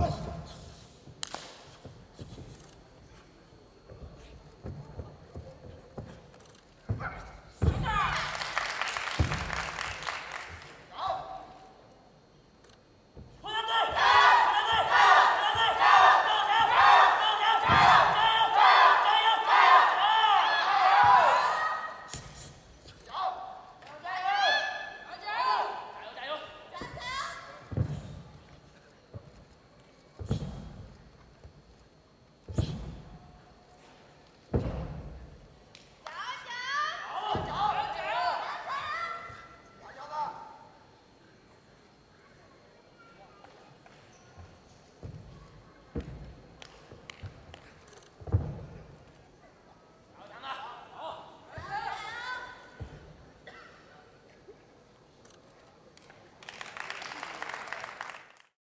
Let's go.